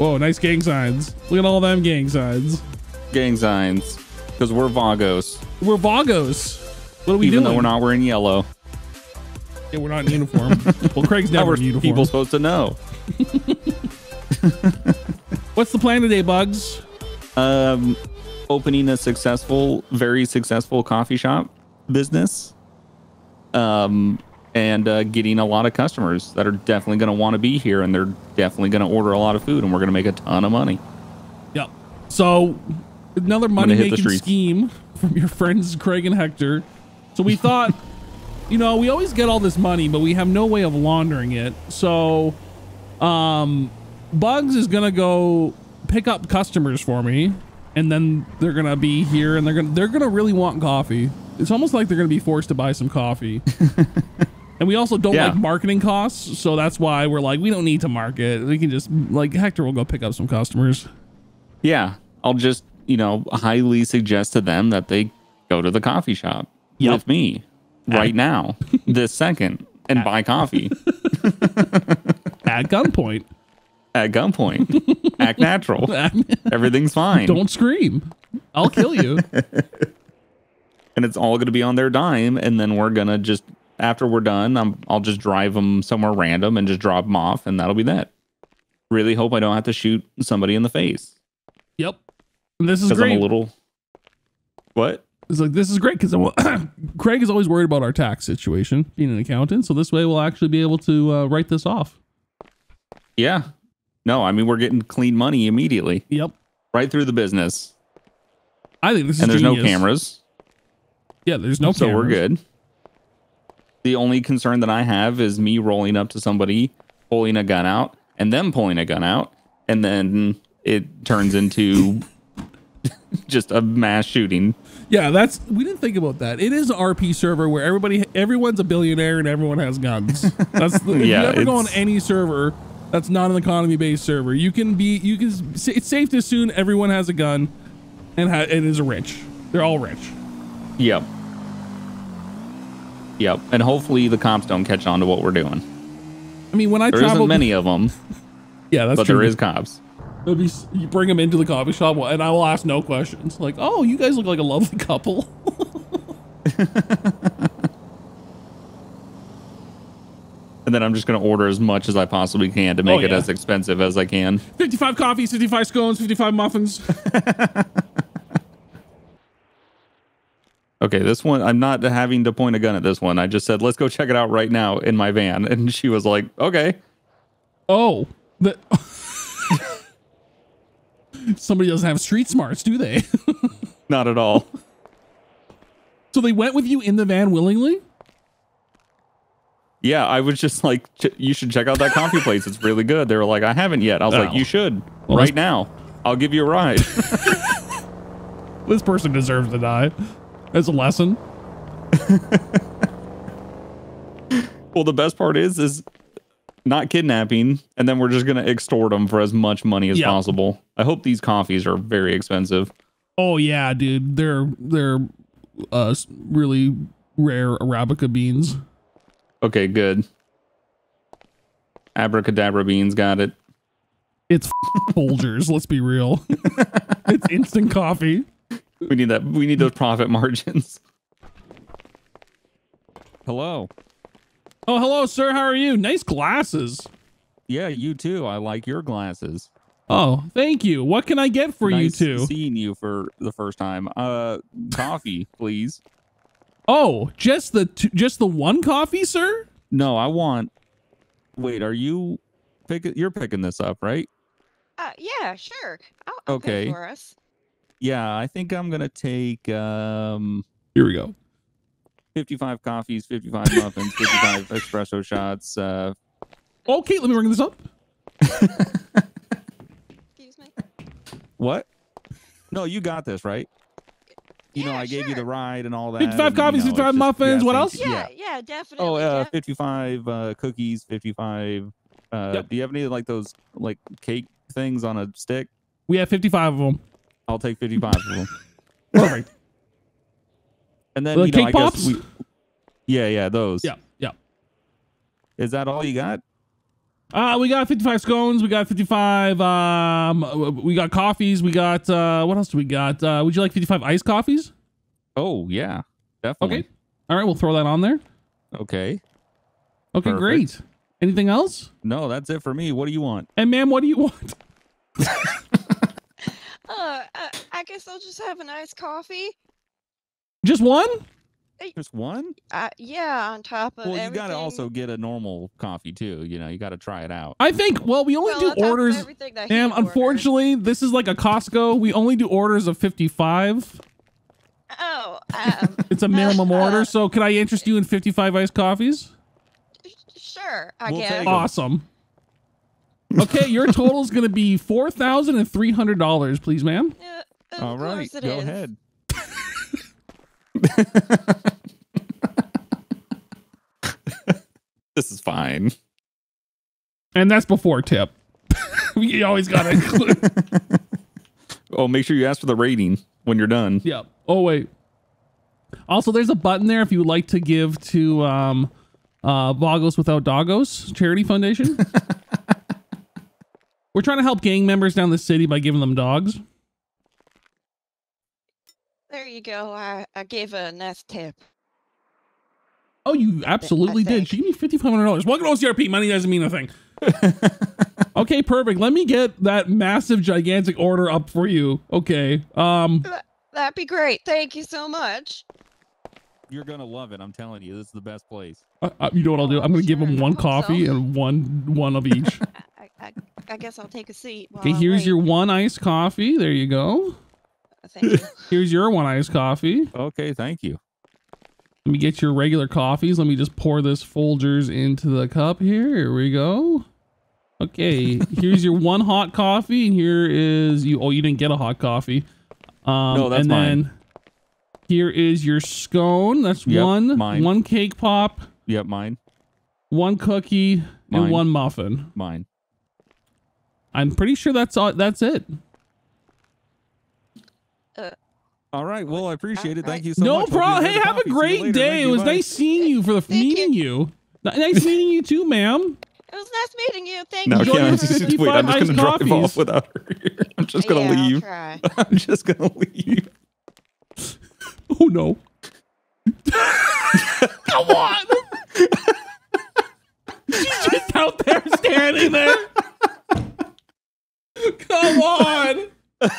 Whoa, nice gang signs. Look at all them gang signs. Gang signs. Because we're Vagos. We're Vagos. What are we Even doing? though we're not wearing yellow. Yeah, we're not in uniform. well, Kreig's never in uniform. people supposed to know? What's the plan today, Buggs? Um, opening a successful, very successful coffee shop business. Um, and uh, getting a lot of customers that are definitely going to want to be here and they're definitely going to order a lot of food and we're going to make a ton of money. Yep. So another money making scheme from your friends Kreig and Hector. So we thought, you know, we always get all this money, but we have no way of laundering it. So um Buggs is gonna go pick up customers for me, and then they're gonna be here and they're gonna they're gonna really want coffee. It's almost like they're gonna be forced to buy some coffee. And we also don't Yeah. like marketing costs, so that's why we're like, we don't need to market. We can just like Hector will go pick up some customers. Yeah, I'll just, you know, highly suggest to them that they go to the coffee shop Yep. with me right now, this second, and buy coffee At gunpoint. at gunpoint. Act natural. Everything's fine. don't scream. I'll kill you. and it's all going to be on their dime. And then we're going to just, after we're done, I'm, I'll just drive them somewhere random and just drop them off, and that'll be that. Really hope I don't have to shoot somebody in the face yep. This is because I'm great. a little. What? it's like this is great because Kreig is always worried about our tax situation, being an accountant. So this way we'll actually be able to uh, write this off. Yeah. No, I mean, we're getting clean money immediately Yep. right through the business. I think this is and there's no cameras. Yeah, there's no cameras. so cameras. we're good. The only concern that I have is me rolling up to somebody, pulling a gun out, and them pulling a gun out, and then it turns into just a mass shooting. Yeah, that's we didn't think about that. It is an RP server where everybody everyone's a billionaire and everyone has guns. That's the, if Yeah, you ever go on any server that's not an economy based server, you can be you can it's safe to assume everyone has a gun and ha, and is rich. They're all rich. Yep. Yep. And hopefully the cops don't catch on to what we're doing. I mean, when I There travel, not many of them, yeah, that's but true. there is cops. Be, you bring them into the coffee shop, and I will ask no questions. Like, oh, you guys look like a lovely couple. And then I'm just going to order as much as I possibly can to make Oh, it as expensive as I can. Fifty-five coffees, fifty-five scones, fifty-five muffins. Okay, this one, I'm not having to point a gun at this one. I just said, let's go check it out right now in my van. And she was like, okay. Oh, the, somebody doesn't have street smarts, do they? Not at all. so they went with you in the van willingly. Yeah, I was just like, "Ch- you should check out that coffee place. It's really good. They were like, I haven't yet. I was like, Oh. you should Well, right now. I'll give you a ride. This person deserves to die. As a lesson. well, the best part is, is not kidnapping. And then we're just going to extort them for as much money as Yeah. possible. I hope these coffees are very expensive. Oh yeah, dude. They're they're uh really rare arabica beans. Okay, good. Abracadabra beans got it. It's Folgers. Let's be real. it's instant coffee. We need that. We need those profit margins. Hello. Oh, hello, sir. How are you? Nice glasses. Yeah, you too. I like your glasses. Oh, thank you. What can I get for nice you two? Seeing you for the first time. Uh, coffee, please. Oh, just the t- just the one coffee, sir? No, I want. Wait, are you pick? You're picking this up, right? Uh, yeah, sure. I'll, I'll pay Okay. for us. Yeah, I think I'm gonna take um Here we go. 55 coffees, 55 muffins, 55 espresso shots. Uh, Okay, let me bring this up. Excuse me. what? No, you got this, right? You know, Yeah, I gave you the ride and all that. 55 and, you coffees, know, 55 just- muffins, what else? you. Yeah, yeah, definitely. Oh, uh, def- 55 uh, cookies, 55. Uh, Yep. Do you have any like those like cake things on a stick? We have 55 of them. I'll take 55 of them. Perfect. And then The you know, cake I pops? guess we. Yeah, yeah, those. yeah, yeah. Is that all you got? Uh, we got 55 scones. We got 55. Um, we got coffees. We got uh, what else do we got? Uh, would you like 55 iced coffees? Oh yeah, definitely. Okay. All right, we'll throw that on there. Okay. Okay, Perfect. great. Anything else? No, that's it for me. What do you want? And ma'am, what do you want? Uh, uh, I guess I'll just have a nice coffee. Just one? Just one? Uh, yeah, on top of Well, you gotta also get a normal coffee too. You know, you gotta try it out. I think. Well, we only well, do on orders. Damn, that he Ma'am, ordered. unfortunately, this is like a Costco. We only do orders of 55. Oh, um, It's a minimum Uh, order. So, can I interest you in 55 iced coffees? sure. I We'll guess. take 'em. Awesome. Okay, your total is going to be four thousand and three hundred dollars, please, ma'am. Of All right, go is. ahead. this is fine. And that's before tip. you always got to include. Oh, make sure you ask for the rating when you're done. Yep. Oh wait. Also, there's a button there if you would like to give to um, uh, Boggles Without Doggos Charity Foundation. We're trying to help gang members down the city by giving them dogs. There you go. I, I gave a nice tip. Oh, you absolutely did. think. She gave me fifty five hundred dollars. Welcome to OCRP. Money doesn't mean a thing. okay, perfect. Let me get that massive, gigantic order up for you. Okay. Um. That'd be great. Thank you so much. You're gonna love it. I'm telling you, this is the best place. uh, uh, you know what I'll do? I'm gonna give Sure, him one coffee so. and one one of each. I, I, I guess I'll take a seat. Okay. Here's wait. your one iced coffee. There you go. Thank you. Here's your one iced coffee. Okay, thank you. Let me get your regular coffees. Let me just pour this Folgers into the cup here. Here we go. Okay, here's your one hot coffee, and here is you. Oh, you didn't get a hot coffee. Um, No, that's and mine. then here is your scone. That's Yep, one. mine. One cake pop, Yep, mine, one cookie, and one muffin. mine. I'm pretty sure that's all. That's it. Uh, all right. Well, I appreciate it. Thank Alright. you so no much. No problem. Hey, have a coffee. See great day. It was Bye. nice seeing you for the Thank meeting you. N- Nice meeting you too, ma'am. It was nice meeting you. Thank No, you. Enjoy can I your just, wait, 55 I'm just gonna drive coffees. off without her here. I'm just gonna yeah, leave. try. I'm just gonna leave. Oh no. Come on. She's just out there standing there. Come on.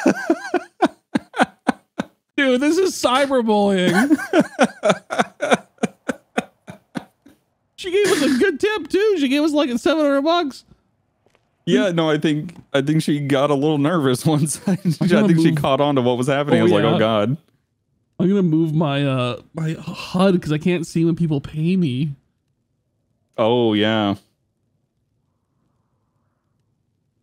Dude, this is cyberbullying. she gave us a good tip too. She gave us like 700 bucks. Yeah, no, I think I think she got a little nervous once. I gonna think she caught on to what was happening. Oh, I was like, oh god. I'm gonna move my uh my HUD because I can't see when people pay me. Oh yeah.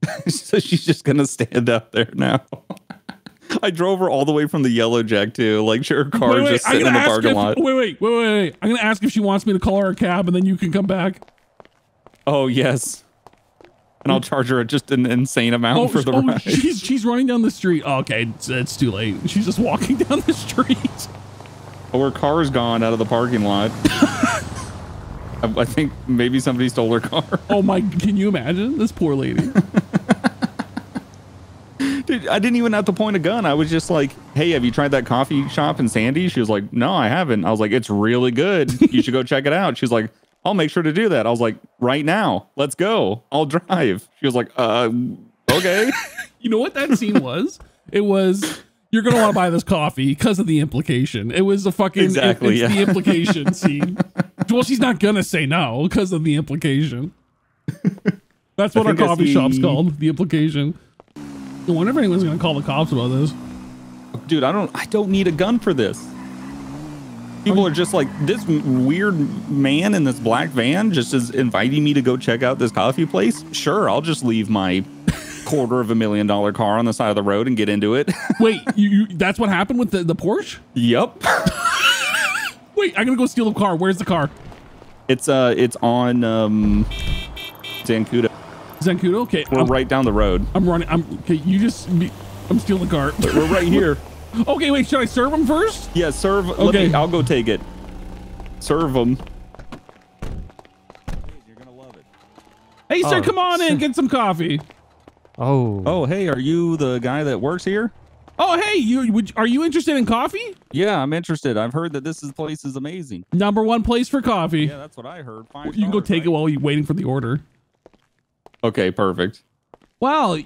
so she's just gonna stand out there now. I drove her all the way from the Yellow Jack too. Like her car is just sitting in the parking if- lot. Wait, wait, wait, wait, wait. I'm gonna ask if she wants me to call her a cab, and then you can come back. Oh yes. And I'll mm. charge her just an insane amount Oh, for the oh, ride. she's she's running down the street. Oh, okay, it's, it's too late. She's just walking down the street. Oh, her car's gone out of the parking lot. I, I think maybe somebody stole her car. Oh my! Can you imagine this poor lady? Dude, I didn't even have to point a gun. I was just like, "Hey, have you tried that coffee shop in Sandy?" She was like, "No, I haven't." I was like, "It's really good. You should go check it out." She's like, "I'll make sure to do that." I was like, "Right now, let's go. I'll drive." She was like, "Uh, okay." You know what that scene was? It was you're gonna want to buy this coffee because of the implication. It was a fucking Exactly, It, it's yeah. the implication scene. Well, she's not gonna say no because of the implication. That's what our coffee shop's called. The implication. I wonder if anyone's gonna call the cops about this. Dude, I don't. I don't need a gun for this. People are just like this weird man in this black van just is inviting me to go check out this coffee place. Sure, I'll just leave my quarter of a million dollar car on the side of the road and get into it. Wait, you, you that's what happened with the, the Porsche? yep. Wait, I'm gonna go steal the car. Where's the car? It's uh it's on um Zancudo. Zancudo? Okay, We're I'm, right down the road. I'm running. I'm okay. You just be, I'm stealing the car. We're right here. okay, wait. Should I serve him first? Yeah, serve. Let Okay. me, I'll go take it. Serve them. You're gonna love it. Hey, sir, Oh, come on in, get some coffee. Oh. Oh, hey, are you the guy that works here? Oh, hey, you would, are you interested in coffee? Yeah, I'm interested. I've heard that this is, place is amazing. Number one place for coffee. Yeah, that's what I heard. Five you can go stars, take it while you're waiting for the order. Okay, perfect. Wow,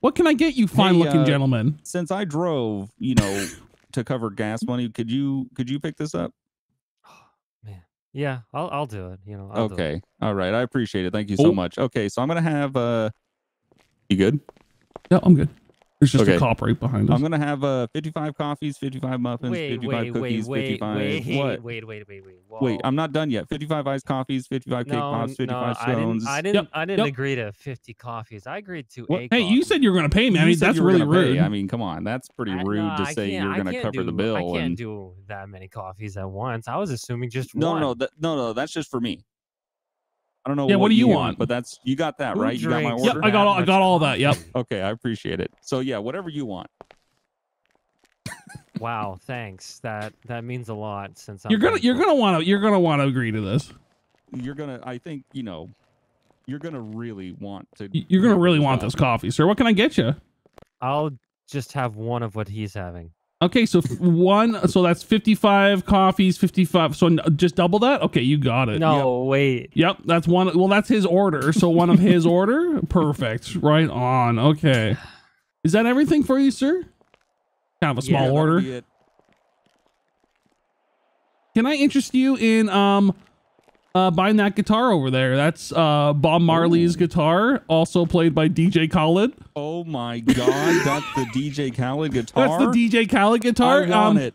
what can I get you, fine-looking uh, gentlemen? Since I drove, you know, to cover gas money, could you could you pick this up? Man. Yeah, I'll I'll do it. You know. I'll do it. okay. All right. I appreciate it. Thank you so Oh. much. Okay, so I'm gonna have uh you good? Yeah, I'm good. There's just a cop right behind us. I'm gonna have uh 55 coffees, 55 muffins, Wait, 55 wait, cookies, wait, wait, 55 wait, what? wait, wait, wait, wait. Wait, Whoa. I'm not done yet. 55 iced coffees, 55 cake pops, 55 no, I didn't. I didn't. Yep, I didn't yep. agree to 50 coffees. I agreed to What? a. hey, you said you were going to pay me. I mean, that's really gonna pay. rude. I mean, come on, that's pretty I- rude no, to say you're gonna can't cover the bill. I can't and do that many coffees at once. I was assuming just no, one. no, that, no, no, that's just for me. I don't know. Yeah, what do you want? want? But that's you got that Who right. You got my drinks Yep. I got all- I got all that, yep. Okay, I appreciate it. So yeah, whatever you want. Wow, thanks. That that means a lot. Since I'm You're gonna, you're gonna want to, you're gonna want to agree to this. You're gonna. I think you know. You're gonna really want to. You're gonna really want done. this coffee, sir. What can I get you? I'll just have one of what he's having. Okay, so one, so that's 55 coffees, 55. So just double that. Okay, you got it. No, wait. Yep, that's one. Well, that's his order. So one of his order. Perfect. Right on. Okay. Is that everything for you, sir? Kind of a small that'll order. be it. Can I interest you in um uh buying that guitar over there? That's uh Bob Marley's Ooh. guitar, also played by DJ Khaled. Oh my God, that's the DJ Khaled guitar. That's the DJ Khaled guitar. I want um, it.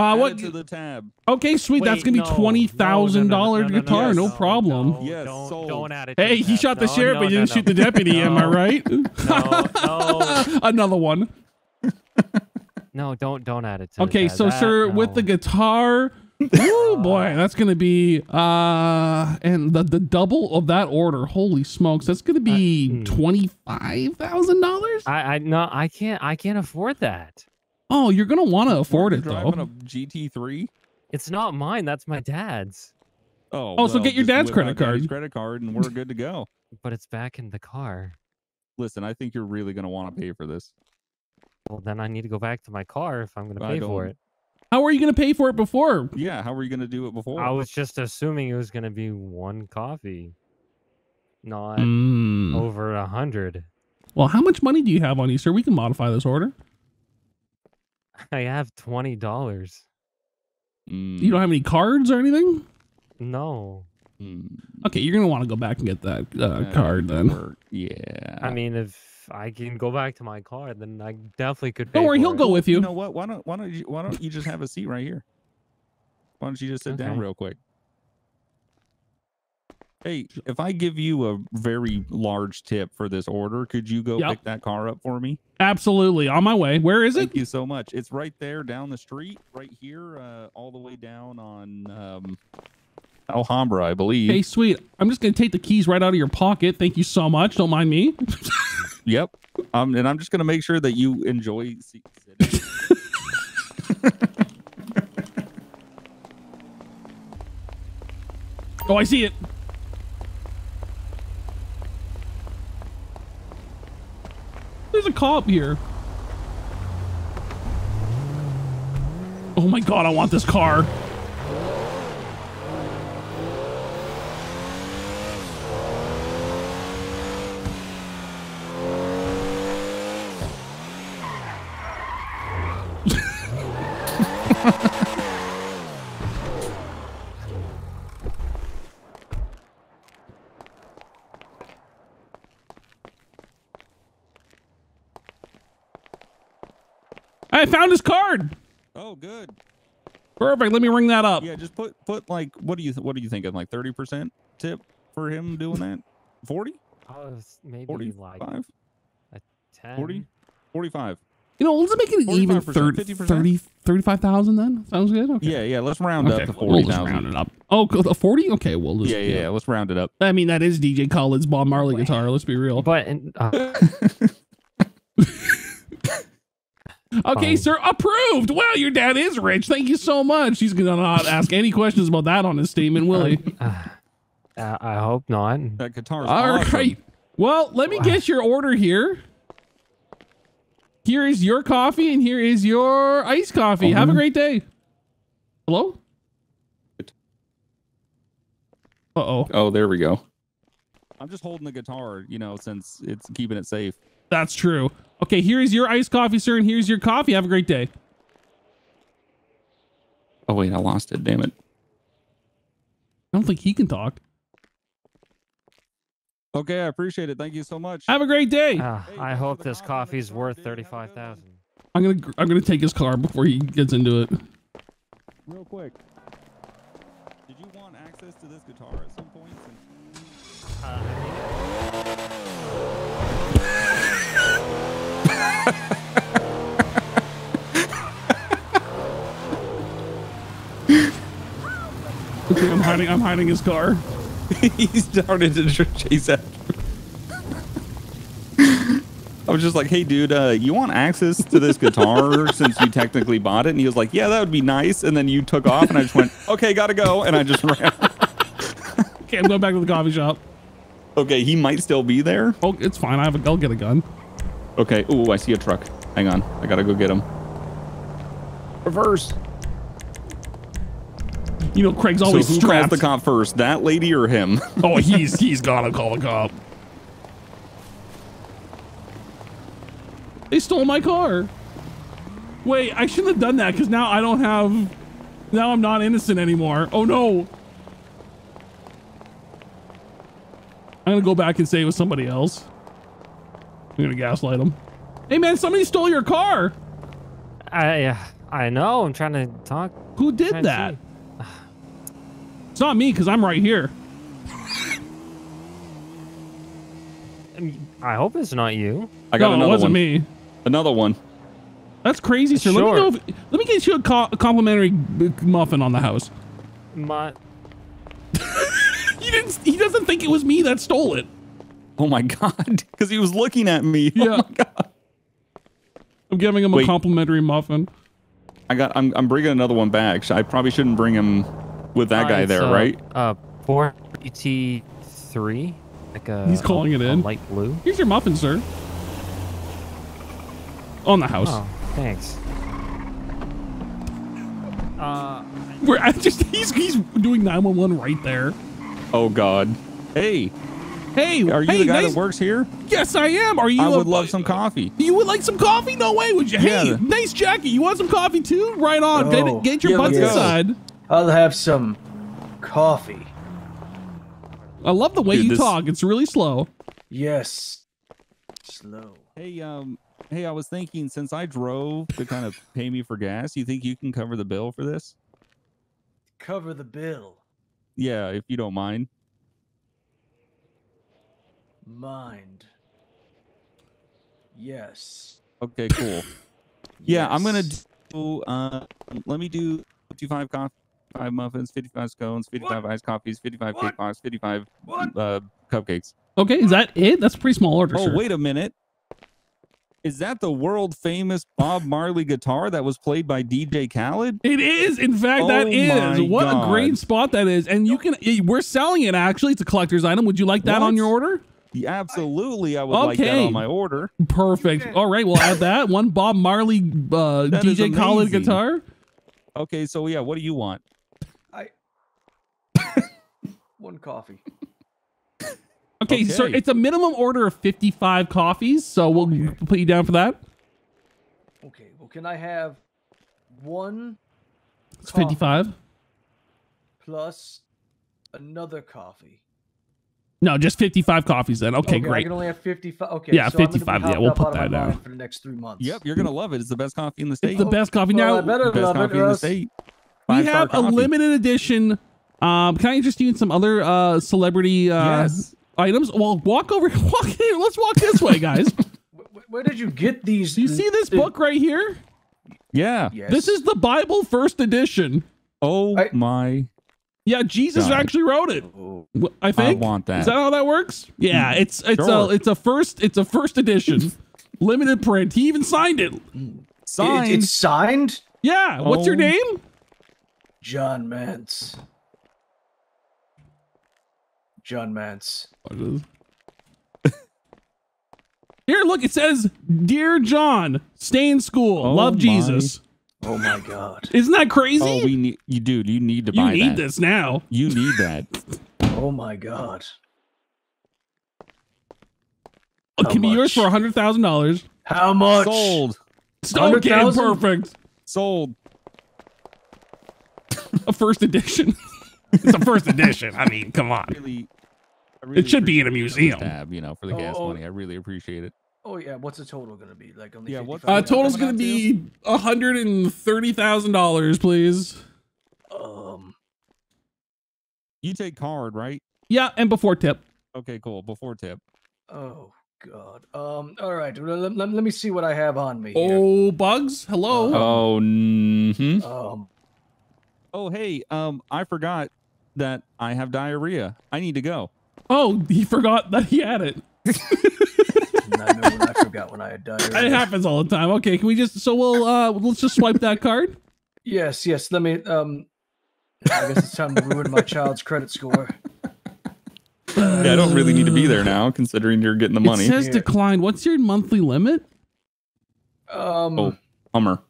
Uh, what? to the tab? Okay, sweet. That's gonna be no, no, no, twenty thousand no, no, dollar no, no, no, guitar. yes, No no, problem. no, Yes, don't, sold. don't add it. Hey, he shot the No, sheriff, no, but he didn't no. shoot the deputy. Am I right? no. Another one. No, don't don't add it to. Okay, the so That- sir, with the guitar, oh boy, that's gonna be uh, and the the double of that order. Holy smokes, that's gonna be hmm. twenty five thousand dollars. I I no, I can't I can't afford that. Oh, you're gonna want to afford it you though. driving a GT3. It's not mine. That's my dad's. Oh, Oh, so get your dad's credit out daddy's card. Credit card, and we're good to go. But it's back in the car. Listen, I think you're really gonna want to pay for this. Well, then I need to go back to my car if I'm going to I pay for don't- it. How are you gonna pay for it before? Yeah, how were you gonna do it before? I was just assuming it was going to be one coffee, not Mm. over a hundred. Well, how much money do you have on you, sir? We can modify this order. I have twenty dollars. Mm, You don't have any cards or anything? No, mm, Okay, you're gonna want to go back and get that uh, that card then. work. Yeah. I mean if I can go back to my car, then I definitely could. Don't worry, he'll it. go with you you. know what? Why don't why don't you why don't you just have a seat right here? Why don't you just sit down real quick? Hey, if I give you a very large tip for this order, could you go Yep. pick that car up for me? Absolutely, on my way. Where is it? Thank you so much. It's right there down the street, right here, uh, all the way down on um, Alhambra, I believe. Hey, sweet. I'm just gonna take the keys right out of your pocket. Thank you so much. Don't mind me. Yep. Um, and I'm just gonna make sure that you enjoy sitting. Oh, I see it. There's a cop here. Oh my god, I want this car. Found his card. oh, good. Perfect. Let me ring that up. Yeah, just put put like what do you th- what are you thinking? Like thirty percent tip for him doing that? 40? I was maybe 45? like ten. 40? 45. You know, let's make it an even 45%, 30, 50%? 30 35,000 then. Sounds good. Okay. Yeah, yeah. Let's round Okay, up to we'll forty just round it up. Oh, a 40? Okay, we'll just Yeah, yeah, yeah. Let's round it up. I mean, that is DJ Khaled's Bob Marley guitar. Let's be real. But uh, Okay, Fine. sir, approved. Wow, your dad is rich. Thank you so much. He's gonna not ask any questions about that on his statement, will he? Uh, I hope not. That guitar is All awesome. right. Well, let me get your order here. Here is your coffee, and here is your iced coffee. Have a great day. Hello. Uh oh. Oh, there we go. I'm just holding the guitar, you know, since it's keeping it safe. That's true. Okay, here is your iced coffee, sir, and here's your coffee. Have a great day. Oh wait, I lost it. Damn it. I don't think he can talk. Okay, I appreciate it. Thank you so much. Have a great day. Ah, Hey, I hope this compliment, coffee's worth Dude, have thirty-five thousand. I'm gonna I'm gonna take his car before he gets into it. Real quick. Did you want access to this guitar at some point? Since- Uh, Okay, I'm hiding I'm hiding his car. he started to tr- chase after me. I was just like, hey, dude, uh, you want access to this guitar since you technically bought it? And he was like, yeah, that would be nice. And then you took off, and I just went, okay, gotta go. And I just ran. Okay, I'm going back to the coffee shop. okay, he might still be there. Oh, it's fine. I have a, I'll get a gun. Okay. Oh, I see a truck. Hang on. I gotta go get him. Reverse. You know, Kreig's always So always who calls strapped. the cop first? That lady or him? oh, he's he's gotta call the cop. They stole my car. Wait, I shouldn't have done that because now I don't have. Now I'm not innocent anymore. Oh no. I'm gonna go back and say it was somebody else. I'm gonna gaslight him. Hey man, somebody stole your car. I uh, I know. I'm trying to talk. Who did trying to that? See. It's not me because I'm right here. I, hope it's not you. I got no, another it wasn't one. me. Another one. That's crazy, sir. Let me Sure. know. If, let me get you a, co- a complimentary muffin on the house. My He didn't. He doesn't think it was me that stole it. Oh my god! Because he was looking at me. Oh yeah. Oh my god! I'm giving him a complimentary muffin. I got. I'm. I'm bringing another one back. I probably shouldn't bring him with that uh, guy there, uh, right? Uh, four GT three. Like a. He's calling it a in. light blue. Here's your muffin, sir. On the house. Oh, thanks. Uh, Where I just he's he's doing 911 right there. Oh god. Hey, Hey, are you hey, the guy nice- that works here? Yes, I am. Are you? I a- would love some coffee. You would like some coffee? No way, would you? Hey, nice jacket. You want some coffee too? Right on. Oh. Get, get your Yeah, butts inside. I'll have some coffee. I love the way Dude, you this- talk. It's really slow. Yes. Slow. Hey, um, hey, I was thinking since I drove to kind of pay me for gas, you think you can cover the bill for this? Cover the bill. Yeah, if you don't mind. Mind. Yes. Okay, cool. Yeah, I'm gonna do. Uh, let me do 55 coffee, five muffins, 55 scones, 55 iced coffees, 55 cake What? pops, 55 What? uh, cupcakes. Okay, is that it? That's a pretty small order. Oh, sir. wait a minute. Is that the world famous Bob Marley guitar that was played by DJ Khaled? It is. In fact, that Oh is. my What a great spot that is. And you can. We're selling it. Actually, it's a collector's item. Would you like that on your order? Yeah, absolutely, I would like that on my order. Perfect. All right, we'll add that one Bob Marley uh, DJ Khaled guitar. Okay, so yeah, what do you want? I. One coffee. Okay, so it's a minimum order of fifty-five coffees. So we'll Okay. put you down for that. Okay. Well, can I have one It's fifty-five. plus another coffee? No, just fifty-five coffees then. Okay, I great. can only have 55. Okay. Yeah, so I'm gonna be 55, yeah, we'll put out of my that down. For the next three months. Yep, you're gonna love it. It's the best coffee in the state. It's the best coffee. Well, I Now better best love coffee it. in the state. we Five-star have a limited edition. Um, can I interest you in some other uh celebrity uh Yes. items? Well, walk over. Walk here. Let's walk this way, guys. Wh- wh- Where did you get these? Do you see this book right here? Yeah. Yes. This is the Bible first edition. Oh I- my! Yeah, Jesus God. actually wrote it. I think. I want that. Is that how that works? Yeah, it's it's a it's a first it's a first edition, limited print. He even signed it. Signed. it's signed. Yeah. What's your Oh. name? John Mance. John Mance. Here, look. It says, "Dear John, stay in school. Oh Love my. Jesus." Oh my God. Isn't that crazy? oh, we need you, dude. You need to buy it. you buy need that. this now. You need that. Oh my God. It How can be yours for a hundred thousand dollars. How much? Sold. Okay, 100,000? perfect. Sold. A first edition. it's a first edition. I mean, come on. Really. I really should be in a museum. Tab, you know, for the Oh, gas oh. money. I really appreciate it. Oh yeah. What's the total gonna be? Like only. Yeah, what's- Uh, total's gonna out to you? be a hundred and thirty thousand dollars, please. Um. You take card, right? Yeah, and before tip. Okay, cool. Before tip. Oh God. Um. All right. Let, let, let me see what I have on me. here. Oh, Buggs. Hello. Oh, hmm Um. oh, hey. Um, I forgot that I have diarrhea. I need to go. Oh, he forgot that he had it. I know when I forgot when I had diarrhea. It happens all the time. Okay, can we just so we'll uh let's just swipe that card. Yes. Yes. Let me. Um. I guess it's time to ruin my child's credit score. Yeah, I don't really need to be there now, considering you're getting the money. It says Yeah. declined. What's your monthly limit? Um. Oh. Hummer.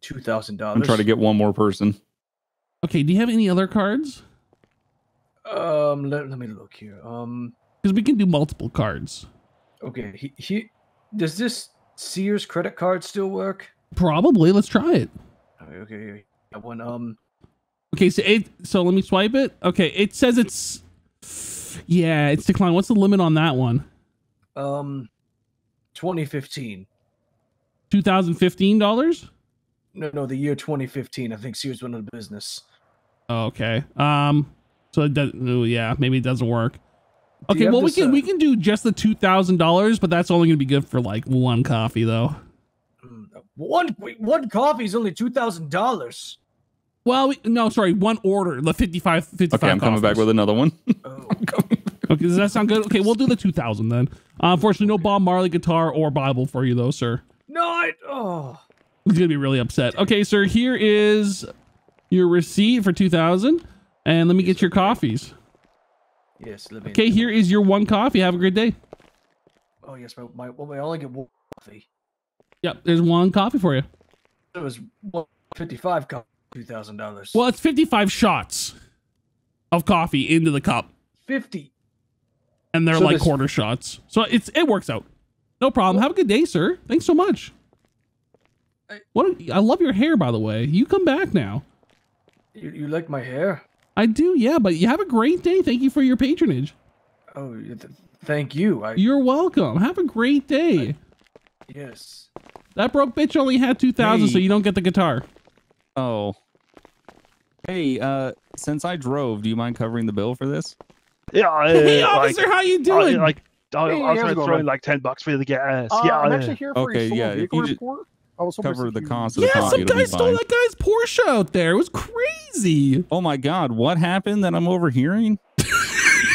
Two thousand dollars. I'm trying to get one more person. Okay, do you have any other cards? Um. Let, let me look here. Um. Because we can do multiple cards. Okay. He. he does this Sears credit card still work? Probably. Let's try it. Okay. okay. That one. Um. Okay, so it so let me swipe it. Okay, it says it's yeah, it's declined. What's the limit on that one? Um. 2015. Two thousand fifteen dollars. No, no, the year 2015. I think Sears went out of business. Okay. Um. So it does. Oh yeah, maybe it doesn't work. Okay. Well, we can uh, we can do just the two thousand dollars, but that's only gonna be good for like one coffee though. Mm, One one coffee is only two thousand dollars. Well, we, no, sorry, one order. The 55, 55 Okay, I'm coming back with another one. Oh, Okay, does that sound good? Okay, we'll do the two thousand then. Uh, unfortunately, no Bob Marley guitar or Bible for you though, sir. no, I oh He's gonna be really upset. Okay, sir, here is your receipt for two thousand, and let me get your coffees. yes. Let me. Okay, here is your one coffee. Have a great day. Oh yes, my my well, I only get one coffee. Yep, there's one coffee for you. It was fifty-five coffee, two thousand dollars. Well, it's fifty-five shots of coffee into the cup, Fifty. and they're So like quarter shots. So it's it works out. No problem. Have a good day, sir. Thanks so much. I- What? a- I love your hair, by the way. You come back now. You, you like my hair? I do, yeah. But you have a great day. Thank you for your patronage. Oh, thank you. I You're welcome. Have a great day. yes. That broke bitch only had two thousand, so you don't get the guitar. oh. Hey, uh, since I drove, do you mind covering the bill for this? Yeah, uh, hey, like, officer, how you uh, doing? like I, Hey, I was how's gonna throw in like ten bucks for you to get uh, Uh, yeah, I'm uh, actually here for okay, a yeah, vehicle you report. I was hoping Cover the if cost of the yeah, coffee. some guy stole fine. that guy's Porsche out there. It was crazy. Oh my God, what happened that I'm overhearing?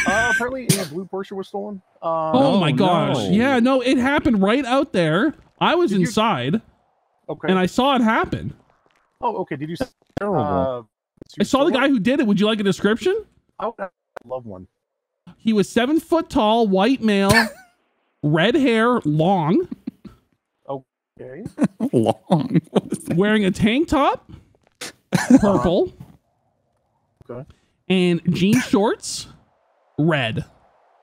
Uh, apparently, a blue Porsche was stolen. Uh, Oh No, my gosh. no. Yeah, no, it happened right out there. I was Did you- inside okay. and I saw it happen. oh, okay. Did you? s- Terrible. Uh, I saw the guy who did it. Would you like a description? I would love one. He was seven foot tall, white male, red hair, long, Okay. Long. What is that? wearing a tank top, purple, Okay. and jean shorts, red.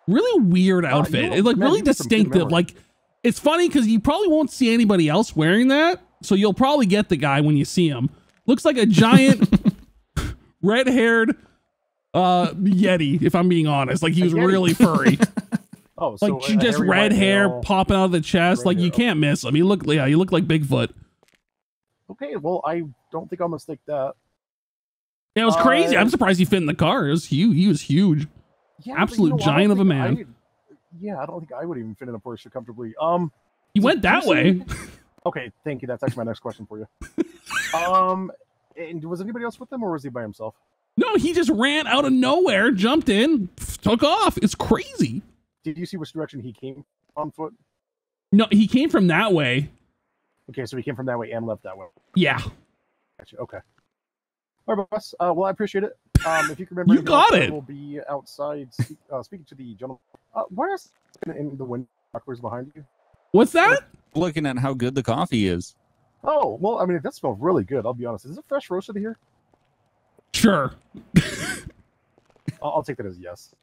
Really weird outfit. know, It like man, really you got some good distinctive. Like it's funny because you probably won't see anybody else wearing that, so you'll probably get the guy when you see him. Looks like a giant red-haired uh yeti. If I'm being honest, like he was really furry. Oh, so like just red hair male. popping out of the chest. Like you hair, can't miss him. He looked yeah, he looked like Bigfoot. Okay. Well, I don't think I'll mistake that. Yeah, it was crazy. Uh, I'm surprised he fit in the car. It was huge. He was huge. Yeah, Absolute you know, giant of a man. I- yeah, I don't think I would even fit in a Porsche comfortably. Um. He went you that way. Okay, thank you. That's actually my next question for you. um, and was anybody else with him, or was he by himself? No, he just ran out of nowhere, jumped in, took off. It's crazy. Did you see which direction he came on foot? No, he came from that way Okay, so we came from that way and left that way. Yeah. Gotcha. Okay. All right, boss. Uh, well, I appreciate it. Um, if you can remember, You got I it. Will be outside speak, uh, speaking to the gentleman. Uh, why is in, in the window binoculars behind you? What's that? Looking at how good the coffee is. Oh, well, I mean, that smells really good. I'll be honest. Is it fresh roasted here? Sure. I'll, I'll take that as yes.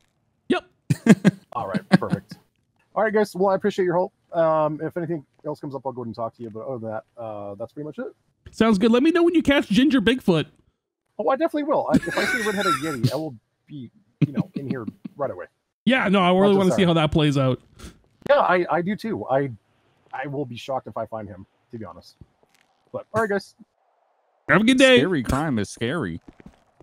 Yep. All right, perfect. All right, guys. Well, I appreciate your help. Um, if anything else comes up, I'll go ahead and talk to you. But other than that, uh, that's pretty much it. Sounds good. Let me know when you catch Ginger Bigfoot. Oh, I definitely will. I, if I see a red-headed yeti, I will be, you know, in here right away. Yeah, no, I really want to see how that plays out. Yeah, I, I do too. I, I will be shocked if I find him. To be honest. But all right, guys. Have a good day. Scary crime is scary.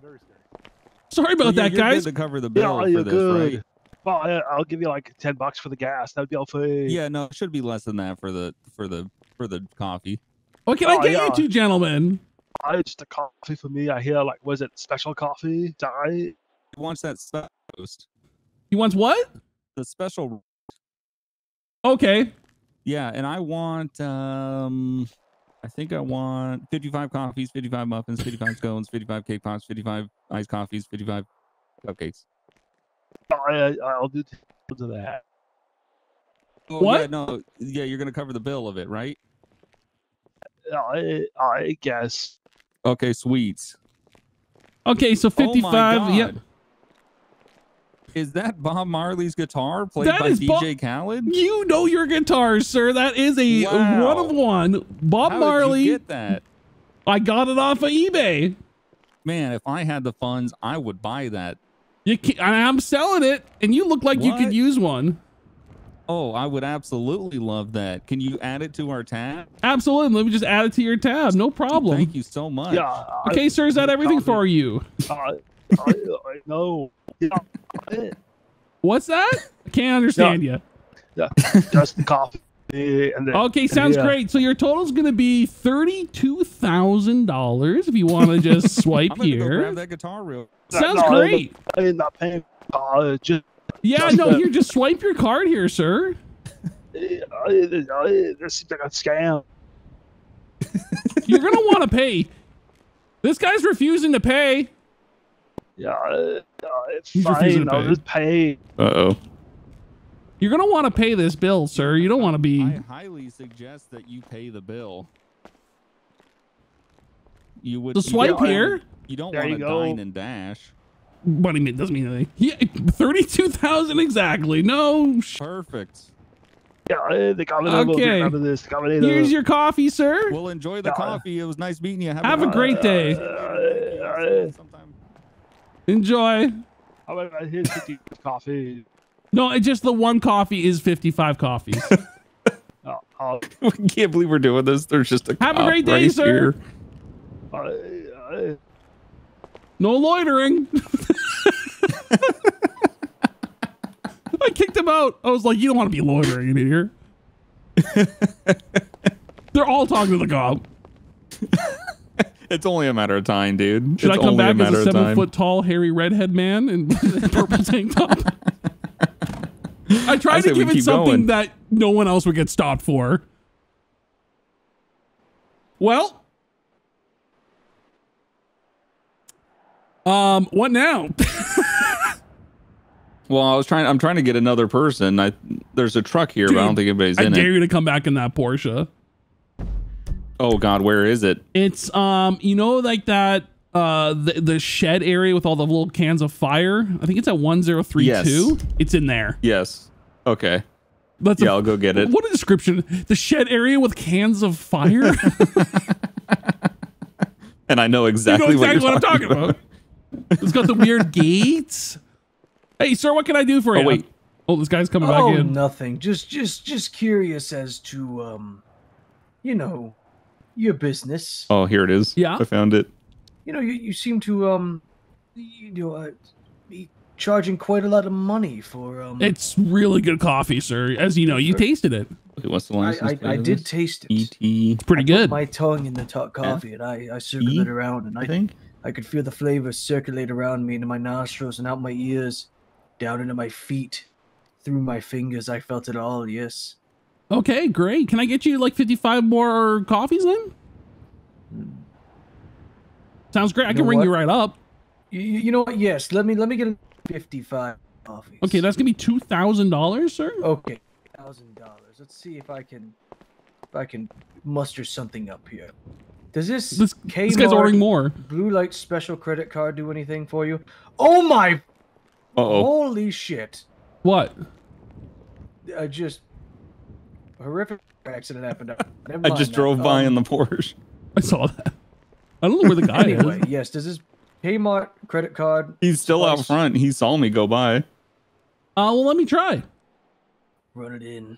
Very scary. Sorry about So yeah, that, you're good guys. To cover the Yeah, bill you're for this, good. right? Well, I, I'll give you like ten bucks for the gas. That'd be all free. Yeah, no, it should be less than that for the for the for the coffee. What can I Oh, get yeah. you two gentlemen? I just a coffee for me. I hear like was it special coffee? Is that right? He wants that special roast. He wants what? The special Okay. Yeah, and I want um I think I want 55 coffees, 55 muffins, 55 scones, 55 cake pops, 55 iced coffees, 55 cupcakes. I, I'll do to that. Oh, What? Yeah, no, yeah, you're gonna cover the bill of it, right? I, I guess. Okay, sweets. Okay, so Oh 55. yep. Is that Bob Marley's guitar played That by is Bob- DJ Khaled? You know your guitars, sir. That is a Wow. one of one. Bob How Marley. did you get that? I got it off of eBay. Man, if I had the funds, I would buy that. You can, I'm selling it, and you look like you could use one. Oh, I would absolutely love that. Can you add it to our tab? Absolutely. Let me just add it to your tab. No problem. Thank you so much. Yeah. I- Okay, sir. Is that everything for you? Uh, I, I, I know. What's that? I can't understand you. Yeah, just the coffee. And then, Okay, sounds yeah. great. So your total's going to be thirty-two thousand dollars if you want to just swipe I'm gonna go here. grab that guitar real. No, Sounds no, great. I'm not paying. Uh, just Yeah, just no, the- here, just swipe your card here, sir. this seems like a scam. You're gonna want to pay. This guy's refusing to pay. Yeah, uh, uh, He's refusing fine. to I'll pay. just pay. Uh oh. You're gonna want to pay this bill, sir. You don't want to be. I highly suggest that you pay the bill. You would The you swipe don't- here. You don't want you to go. dine and dash. What do you mean? Doesn't mean anything. Yeah, thirty-two thousand exactly. No. Perfect. Yeah, uh, the combinator. Okay. Remember this. Here's your coffee, sir. Well, enjoy the Yeah. coffee. It was nice meeting you. Have a great day. Uh, uh, Enjoy. how about here's 50 coffee? No, it just the one coffee is fifty-five coffees. Uh, uh, I can't believe we're doing this. There's just a Have a great day, right sir. No loitering. I kicked him out. I was like, you don't want to be loitering in here. They're all talking to the cop. It's only a matter of time, dude. Should it's I come back a as a seven time. foot tall, hairy redhead man in purple tank top? I I tried say to give it something going. that no one else would get stopped for. Well, um, what now? Well, I was trying. I'm trying to get another person. I there's a truck here, but I don't think anybody's I in dare it. you to come back in that Porsche. Oh God, where is it? It's um, you know, like that uh, the the shed area with all the little cans of fire. I think it's at one zero three two. It's in there. Yes. Okay. That's Yeah, I'll go get it. What a description. The shed area with cans of fire. And I know exactly, you know exactly what, what, I'm talking about. It's got the weird gates. Hey, sir, what can I do for Oh, you? wait. Oh, this guy's coming oh, back in. nothing. Just, just, just curious as to, um, you know, your business. Oh, here it is. Yeah. I found it. You know, you, you seem to, um, you know, uh, be charging quite a lot of money for, um. It's really good coffee, sir. As you know, you tasted it. Wait, what's the I, license I, plate I did taste it. ET. Pretty I put good. my tongue in the top coffee, and I, I circled E? it around, and I I, think. I could feel the flavor circulate around me into my nostrils and out my ears, down into my feet, through my fingers. I felt it all. Yes, Okay, great. Can I get you like 55 more coffees then? Sounds great. I can ring you right up. You, you know what? Yes. Let me let me get a fifty-five coffees. Okay, that's gonna be two thousand dollars, sir. Okay, thousand dollars. Let's see if I can if I can muster something up here. Does this This, Kmart this guy's ordering more. blue light special credit card do anything for you? Oh my! Uh oh. Holy shit! What? I just horrific accident happened. Never I mind just that. drove by in Um, the Porsche. I saw that. I don't know where the guy Anyway, is. yes. Does this Kmart credit card? He's still out front. He saw me go by. Uh, well, let me try. Run it in.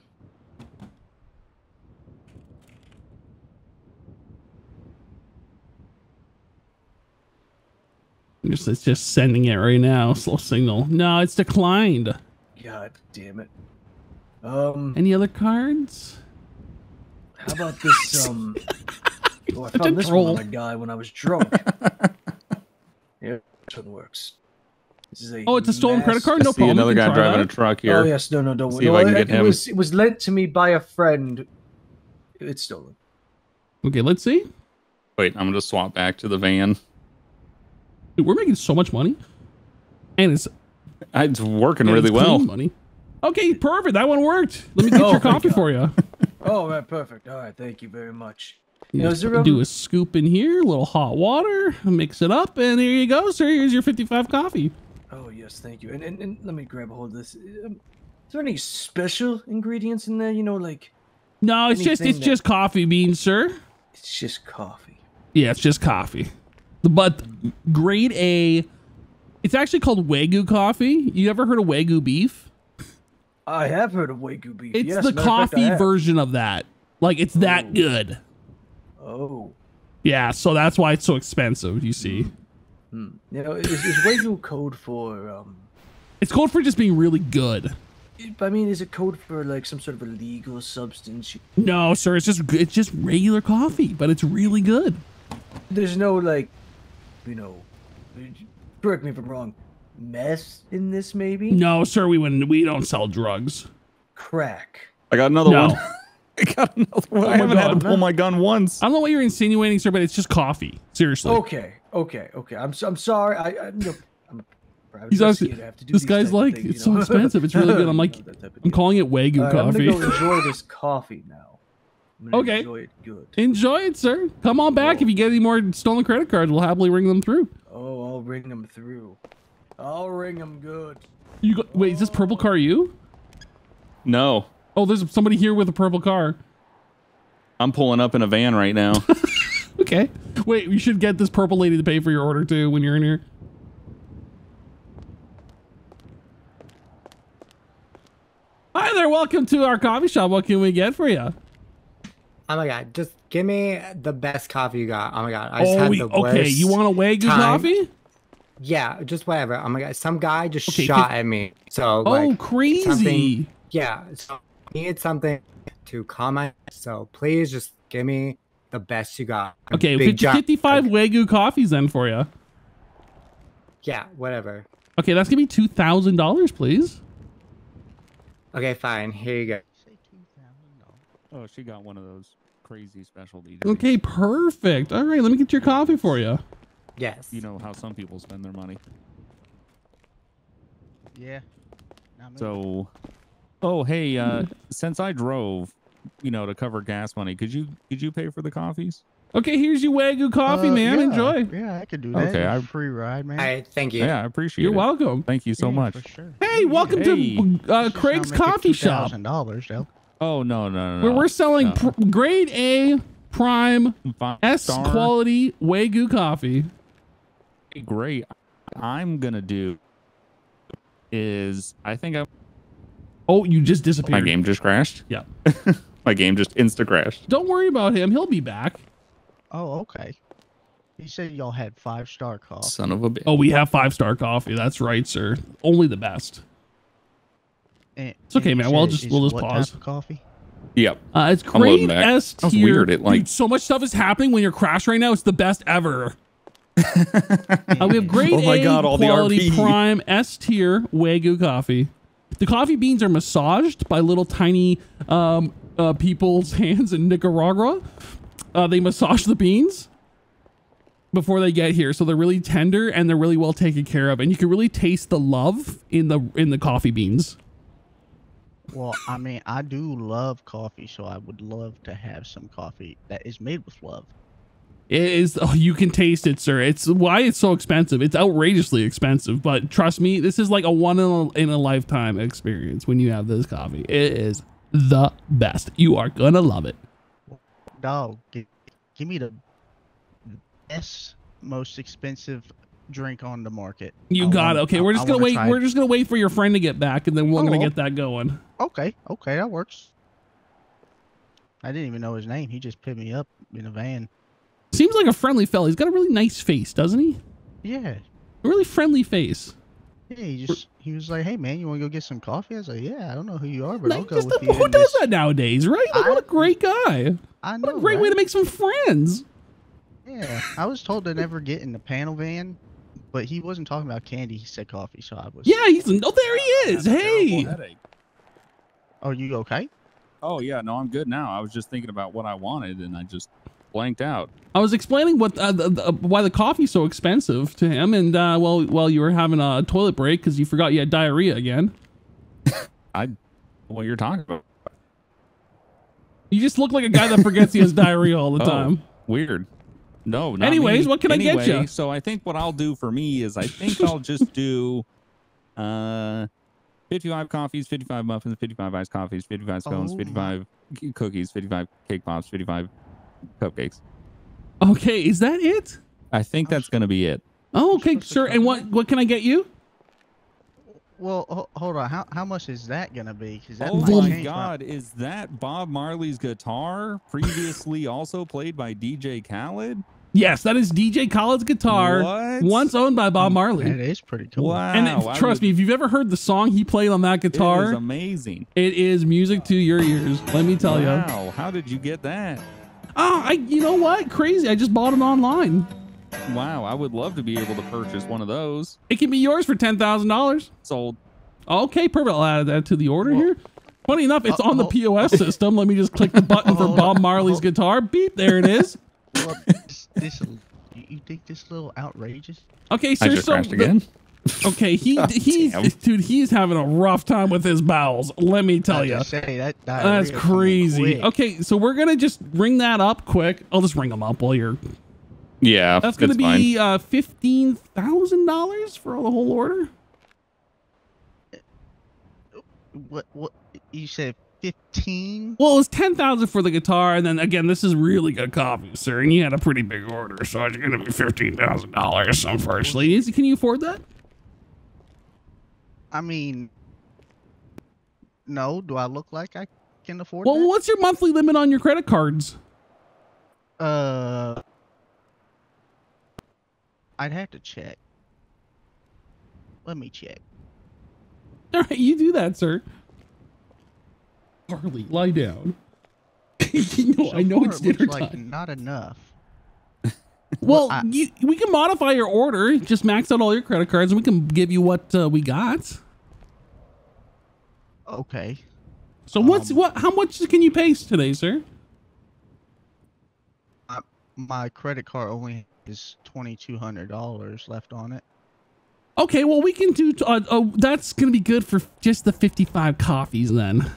Just, it's just sending it right now. Slow signal. No, it's declined. God damn it. Um, Any other cards? how about this? Um, oh, I found this troll. one on a guy when I was drunk. yeah, this one works. This is a Oh, it's a stolen credit mass- card? I No see problem. another guy driving that. a truck here. Oh yes, no, no, don't. See if I can it, get it him. was it was lent to me by a friend. It's stolen. Okay, let's see. Wait, I'm gonna swap back to the van. Dude, we're making so much money, and it's, It's working and really it's well. money. Okay, perfect. That one worked. Let me get Oh your coffee for you. Oh, right, perfect. All right, thank you very much. You Now, just is there, do a scoop in here, a little hot water, mix it up, and here you go, sir. Here's your 55 coffee. Oh yes, thank you. And and, and let me grab a hold of this. Um, is there any special ingredients in there? You know, like No, it's just it's that- just coffee beans, sir. it's just coffee. Yeah, it's just coffee. But grade A, it's actually called Wagyu coffee. You ever heard of Wagyu beef? I have heard of Wagyu beef. It's yes, the of fact, coffee version of that. Like it's that Oh. good. Oh, Yeah, so that's why it's so expensive. You see, hmm. you know, is, is Wagyu code for? Um, it's called for just being really good. I mean, is it code for like some sort of illegal substance? No, sir, it's just it's just regular coffee, but it's really good. There's no like, you know, correct me if I'm wrong. Mess in this maybe? No, sir, we wouldn't. We don't sell drugs. Crack. I got another No. one. I got another one. Oh I haven't had to pull my gun once. I don't know what you're insinuating, sir, but it's just coffee. Seriously. Okay, okay, okay. I'm I'm sorry. I, I you know, I'm a private He's honestly- investigator. I have to do this guy's like, things, it's you so expensive. It's really good. I'm like, You know, that type of I'm calling it Wagyu All right, coffee. I'm gonna go enjoy this coffee now. I'm gonna Okay. Enjoy it good. Enjoy it, sir. Come on back. Oh. If you get any more stolen credit cards, we'll happily ring them through. Oh, I'll ring them through. I'll ring them good. You go, wait, is this purple car you? No, Oh, there's somebody here with a purple car. I'm pulling up in a van right now. Okay. Wait, you should get this purple lady to pay for your order too when you're in here. Hi there, welcome to our coffee shop. What can we get for you? Oh my god, just give me the best coffee you got. Oh my god, I just Oh, had we, the okay. worst Okay, You want a Wagyu time. coffee? Yeah, just whatever. Oh my god, some guy just Okay, shot 'cause- at me. So Oh, like, crazy. yeah, so I need something to calm my. So please just give me the best you got. Okay, big 50, giant- 55 Wagyu coffees then for you. Yeah, whatever. Okay, that's gonna be two thousand dollars, please. Okay, fine. Here you go. oh, she got one of those crazy specialty. Okay, perfect. All right, let me get your coffee for you. Yes. You know how some people spend their money. Yeah. Not me. So, oh hey, uh, since I drove, you know, to cover gas money, could you could you pay for the coffees? Okay, here's your Wagyu coffee, Uh, man. yeah, Enjoy. Yeah, I could do that. Okay, Okay, I- free ride, man. I thank you. Yeah, I appreciate You're it. welcome. Thank you so Yeah, much. For sure. Hey, welcome Hey. to uh, Kreig's Coffee Shop, Thousand dollars though. Oh no no no! where no. we're selling no. pr- grade A prime Five S star. quality Wagyu coffee. Great. I'm gonna do is I think I, Oh, you just disappeared. my game just crashed. Yeah. my game just insta crashed. Don't worry about him. He'll be back. Oh, okay. He said y'all had five star coffee. Son of a bitch. Oh, we have five star coffee. That's right, sir. Only the best. And- It's okay, and he man. We'll just- we'll just what pause. Type of coffee? Yep. Uh, it's I'm loading. S That was tier. weird. It, like- Dude, so much stuff is happening when you're crashed right now. It's the best ever. Uh, we have grade Oh my A God, all the quality RP. prime S tier Wagyu coffee. The coffee beans are massaged by little tiny um, uh, people's hands in Nicaragua. Uh, they massage the beans before they get here, so they're really tender and they're really well taken care of, and you can really taste the love in the in the coffee beans. Well, I mean, I do love coffee, so I would love to have some coffee that is made with love. It is. Oh, you can taste it, sir. It's why it's so expensive. It's outrageously expensive, but trust me, this is like a one in a, in a lifetime experience when you have this coffee. It is the best. You are gonna love it. Dog, give, give me the best, most expensive drink on the market. You I got it. Okay, I- we're I just gonna wait. We're just gonna wait for your friend to get back, and then we're gonna Oh, get that going. Okay, okay, that works. I didn't even know his name. He just picked me up in a van. Seems like a friendly fella. He's got a really nice face, doesn't he? Yeah. A really friendly face. Yeah, he just he was like, "Hey man, you want to go get some coffee?" I was like, "Yeah, I don't know who you are, but I'll go with the- you." who does this- that nowadays, right? Like, what a great guy. I What a great way to make some friends. Yeah, I was told to never get in the panel van, but he wasn't talking about candy. He said coffee, so I was. Yeah, he's oh there he is. Hey, Are you okay? Oh yeah, no, I'm good now. I was just thinking about what I wanted, and I just blanked out. I was explaining what uh, the, the, why the coffee's so expensive to him, and uh, well, while you were having a toilet break because you forgot you had diarrhea again. I, what you're talking about? You just look like a guy that forgets he has diarrhea all the Oh, time. Weird. No. Not Anyways, me. what can I get you? So I think what I'll do for me is I think I'll just do, uh, 55 coffees, 55 muffins, 55 iced coffees, 55 scones, Oh, 55 cookies, 55 cake pops, 55 cupcakes. Okay, is that it? I think that's gonna be it. Oh, okay, sure. And what what can I get you? Well, hold on. How how much is that gonna be? That Oh my change God! Is that Bob Marley's guitar previously also played by DJ Khaled? Yes, that is DJ Khaled's guitar, What? once owned by Bob Marley. That is pretty cool. Wow! and it- trust would- me, if you've ever heard the song he played on that guitar, it is guitar, amazing. it is music to your ears. Let me tell you. Wow! How did you get that? Oh, I you know what? Crazy. I just bought it online. Wow! I would love to be able to purchase one of those. It can be yours for ten thousand dollars. Sold. Okay, perfect. I'll add that to the order Well- here. Funny enough, it's Uh, on the oh. POS system. Let me just click the button for Bob. Marley's guitar. Beep, there it is. Well, this, this you you think this a little outrageous? Okay, I sir. just So crashed the- again. okay, he God he's damn. dude. He's having a rough time with his bowels. Let me tell you. that That's crazy. Okay, so we're gonna just ring that up quick. I'll just ring them up while you're. Yeah, That's gonna it's fine. be uh, fifteen thousand dollars for the whole order. What what you said? Fifteen? Well, it was ten thousand for the guitar, and then again, this is really good coffee, sir. And you had a pretty big order, so it's gonna be fifteen thousand dollars. Unfortunately, Is- can you afford that? I mean, no. Do I look like I can afford Well, that? what's your monthly limit on your credit cards? Uh, I'd have to check. Let me check. All right, you do that, sir. Harley, lie down. you know, So I know it's it dinner like not enough. Well, I- you, we can modify your order. Just max out all your credit cards, and we can give you what uh, we got. Okay. So what's Um, what? How much can you pay today, sir? My credit card only has twenty two hundred dollars left on it. Okay, well we can do. Uh, oh, that's gonna be good for just the fifty-five coffees then.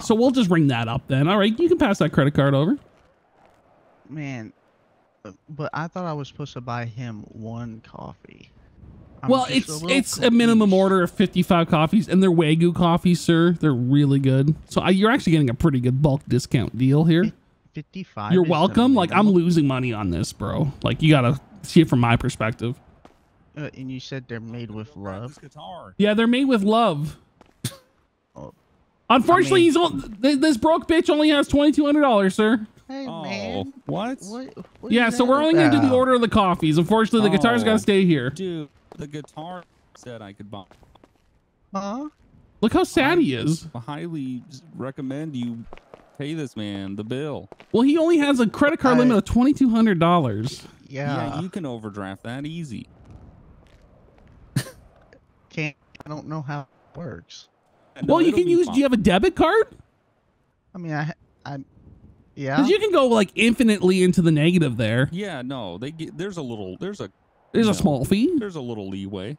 So we'll just ring that up then. All right, you can pass that credit card over. Man, uh, but I thought I was supposed to buy him one coffee. I'm well, just a it's little it's a minimum order of fifty-five coffees, and they're Wagyu coffees, sir. They're really good. So uh, you're actually getting a pretty good bulk discount deal here. Fifty-five. You're welcome. Like I'm losing money on this, bro. Like you gotta see it from my perspective. Uh, and you said they're made with love. Yeah, they're made with love. Oh, Unfortunately, I mean- he's on, th- this broke bitch only has twenty two hundred dollars, sir. Hey Oh, man, what? what? what Yeah, so we're only gonna do the order of the coffees. Unfortunately, the guitar's Oh. gotta stay here. Dude, the guitar said I could buy. Huh? Look how sad he is. I highly recommend you pay this man the bill. Well, he only has a credit card I- limit of twenty two hundred dollars. Yeah. you can overdraft that easy. can't. I don't know how it works. Well, you can use. fine. Do you have a debit card? I mean, I, I, yeah. Because you can go like infinitely into the negative there. Yeah, no, they get there's a little there's a There's a know, small fee. There's a little leeway.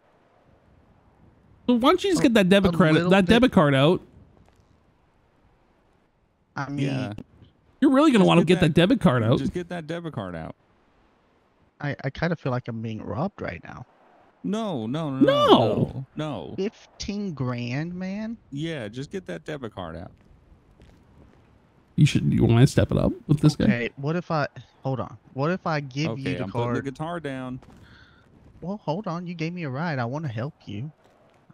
So why don't you just get that debit credit, little that bit. debit card out? I mean, Yeah. You're really gonna want to get get that, that- debit card out. Just get that debit card out. I, I kind of feel like I'm being robbed right now. No, no, no, No. no, no. Fifteen grand, man. Yeah, just get that debit card out. You should. You want to step it up with this guy? Okay, what if I hold on? What if I give okay, you the I'm putting the guitar down. Well, hold on. You gave me a ride. I want to help you.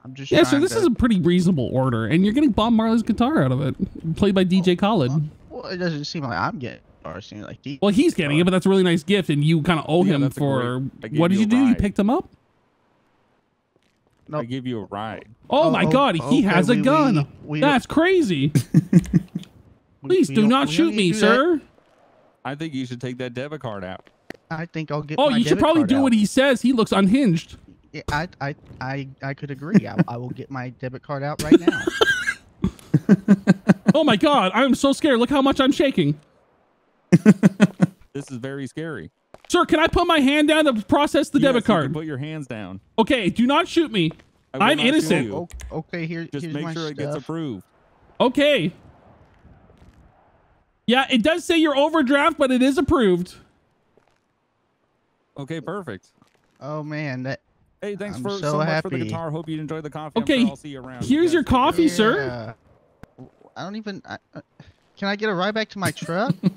I'm just Yeah. So this to- is a pretty reasonable order, and you're getting Bob Marley's guitar out of it, played by DJ oh, Khaled. Well, it doesn't seem like I'm getting. Or it seems like the. Well, he's getting it, but that's a really nice gift, and you kind of owe Yeah, him for. great- What did you you a do? You picked him up? No. I give you a ride. Oh, Oh, my oh, God, he okay, has a we- we- gun. we- That's crazy. Please we do don't- not we don't shoot me, to do that. sir. I think you should take that debit card out. I think I'll get. Oh, my you should debit probably do out. what he says. He looks unhinged. Yeah, I, I, I, I could agree. I, I will get my debit card out right now. Oh my God, I'm so scared. Look how much I'm shaking. This is very scary. Sir, can I put my hand down to process the Yes, debit you can card? Put your hands down. Okay, do not shoot me. I will I'm innocent. you. Okay, here, Just here's make my sure it gets approved. Okay. Yeah, it does say you're overdraft, but it is approved. Okay, perfect. Oh man, that. Hey, thanks I'm for so so, much for the guitar. Hope you enjoyed the coffee. Okay, sure I'll see you around. here's guys your take care. coffee, sir. Yeah. I don't even. I, I- can I get a ride back to my truck?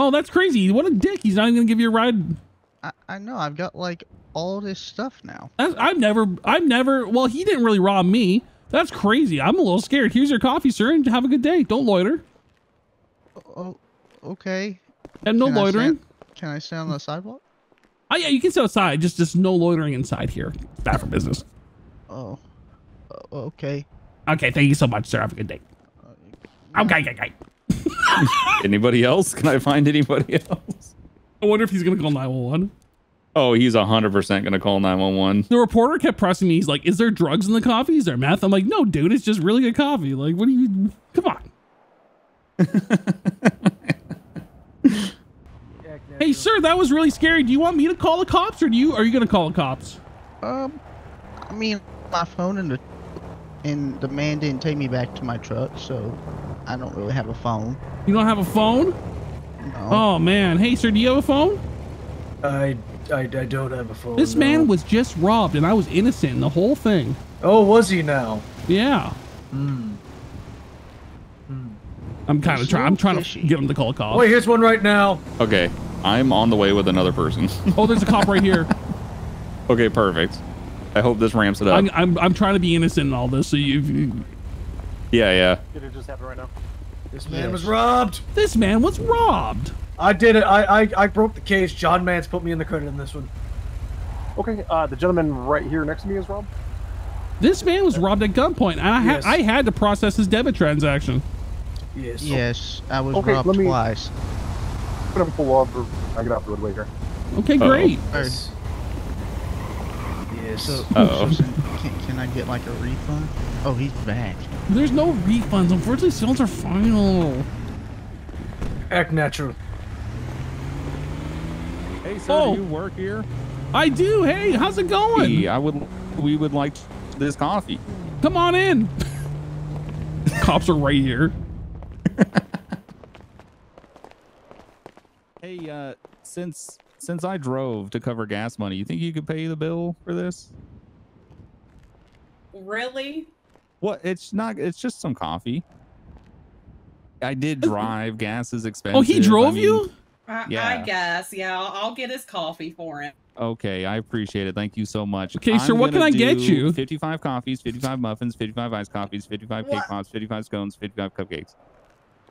Oh, that's crazy. What a dick. He's not even gonna give you a ride. I, I know. I've got like all this stuff now. That's, I've never, I've never. Well, he didn't really rob me. That's crazy. I'm a little scared. Here's your coffee, sir, and have a good day. Don't loiter. Oh, oh okay. And no Can I loitering. stand- Can I stand on the sidewalk? Oh yeah, you can sit outside. Just, just no loitering inside here. Bad for business. Oh, oh, okay. Okay, thank you so much, sir. Have a good day. Uh, okay, okay, okay. Anybody else? Can I find anybody else? I wonder if he's gonna call 911. Oh, he's hundred percent gonna call nine one one. The reporter kept pressing me. He's like, "Is there drugs in the coffee? Is there meth?" I'm like, "No, dude. It's just really good coffee. Like, what do you? Come on." hey, sir, that was really scary. Do you want me to call the cops, or do you? Are you gonna call the cops? Um, I mean, my phone and the and the man didn't take me back to my truck, so I don't really have a phone. You don't have a phone? No. Oh man. Hey, sir, do you have a phone? I, I, I don't have a phone. This no. man was just robbed, and I was innocent in the whole thing. Oh, was he now? Yeah. Hmm. I'm kind of trying. I'm trying fishy. to get him to call a cop. Wait, here's one right now. Okay, I'm on the way with another person. Oh, there's a cop right here. okay, perfect. I hope this ramps it up. I'm, I'm, I'm trying to be innocent in all this. So you, you yeah, yeah. Did it just happen right now? This man was robbed. this man was robbed. I did it. I, I, I broke the case. John Mance put me in the credit in this one. Okay, uh, the gentleman right here next to me is Rob. This man was robbed at gunpoint, and I, Yes. ha- I had to process his debit transaction. Yes. Yes, I was Okay, robbed let me- twice. Put him pull over. I get off the roadway here. Okay, Uh-oh. great. Yes. Yes. So, Uh-oh. so can, can I get like a refund? Oh, he's back. There's no refunds. Unfortunately, sales are final. Act natural. Hey, sir, Oh. do you work here? I do. Hey, how's it going? Hey, I would. We would like this coffee. Come on in. Cops are right here. Hey, uh, since since I drove to cover gas money, you think you could pay the bill for this? Really? What? It's not. It's just some coffee. I did drive. Gas is expensive. Oh, he I drove mean- you? I, I Yeah. guess. Yeah, I'll, I'll get his coffee for him. Okay, I appreciate it. Thank you so much. Okay, sir, what can I get you? 55 coffees, 55 muffins, 55 iced coffees, 55 cake pops, 55 scones, 55 cupcakes.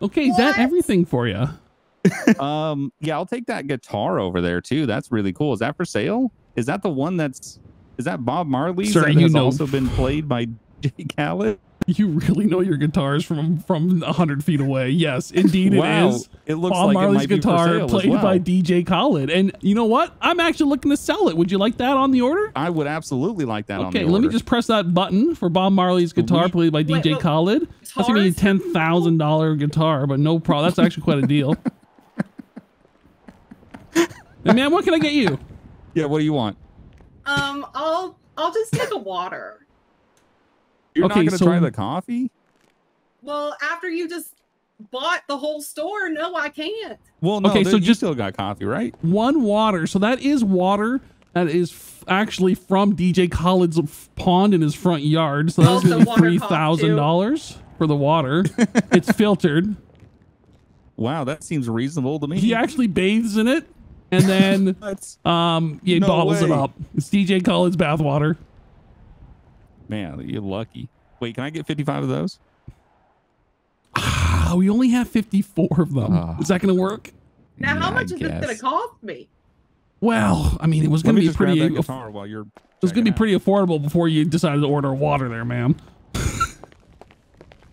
Okay, is that everything for you? um, yeah, I'll take that guitar over there too. That's really cool. Is that for sale? Is that the one that's is that Bob Marley's Sir, that you has know- also been played by Jay Khaled? You really know your guitars from from hundred feet away. Yes, indeed Wow, it is. it looks Bob like it Marley's might be for guitar sale as played by. DJ Khaled. And you know what? I'm actually looking to sell it. Would you like that on the order? I would absolutely like that on Okay, the let me just press that button for Bob Marley's guitar played by DJ wait, Khaled. That's gonna be a ten thousand dollar guitar, but no problem. That's actually quite a deal. Hey, man, what can I get you? Yeah, what do you want? Um, I'll I'll just take a water. You're Okay, not going to so- try the coffee? Well, after you just bought the whole store, no, I can't. Well, no. Okay, Okay, so you just- still got coffee, right? One water. So that is water that is f- actually from DJ Khaled's f- pond in his front yard. So that's Oh, gonna be water three cost thousand dollars for the water. it's filtered. Wow, that seems reasonable to me. He actually bathes in it, and then um, he No bottles it up. It's DJ Khaled's bathwater. Man, you're lucky. Wait, can I get 55 of those? Ah, we only have fifty-four of them. Ah. is that gonna work? Now, how much I is this gonna cost me? Well, I mean, it was gonna me be just grab pretty. guitar while you're. it was gonna be pretty affordable before you decided to order water there, ma'am.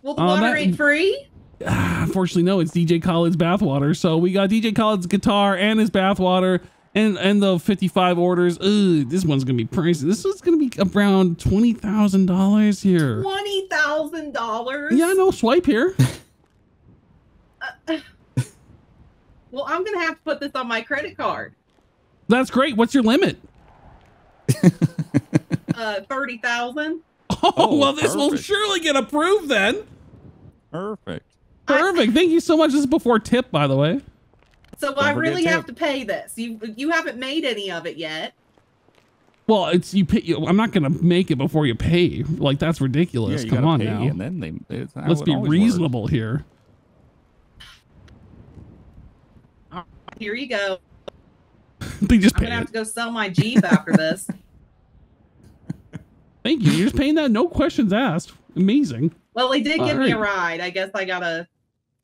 Well, the Uh, water that- ain't free. Ah, Unfortunately, no, it's DJ Khaled's bathwater. So we got DJ Khaled's guitar and his bathwater and and the 55 orders. Ugh, this one's gonna be pricey. This is gonna be around twenty thousand dollars here. Twenty thousand dollars. Yeah, no swipe here. Well, I'm gonna have to put this on my credit card. That's great. What's your limit? Uh, thirty thousand. Oh, Oh, well, this will surely get approved then. Perfect. Perfect. Thank you so much. This is before tip, by the way. So I forget really have to pay this. You you haven't made any of it yet. Well, it's you pay. You, I'm not gonna make it before you pay. Like that's ridiculous. you Come on pay, now. and then they. It's, Let's be always work. reasonable here. Here you go. they just I'm pay gonna have to go sell my Jeep after this. Thank you. You're just paying that. No questions asked. Amazing. Well, they did give me a ride. I guess I gotta.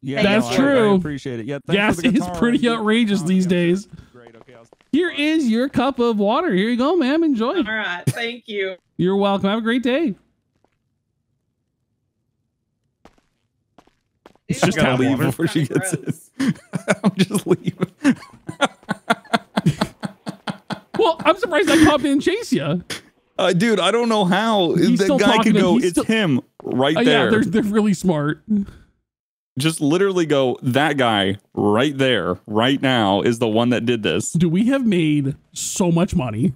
Yeah, That's no, true. I, appreciate it. Yeah, thanks Gas for the is pretty Yeah. outrageous these days. Great. Okay. I'll... Here is your cup of water. Here you go, ma'am. Enjoy. All right, thank you. You're welcome. Have a great day. It's just I gotta tap leave water. before she Kinda gets in. I'm just leaving. Well, I'm surprised I cop didn't chase you. Uh, dude, I don't know how He's the still guy talking could to- go. he's It's still- him right Oh, yeah, there. they're they're really smart. Just literally go. That guy right there, right now, is the one that did this. Do we have made so much money?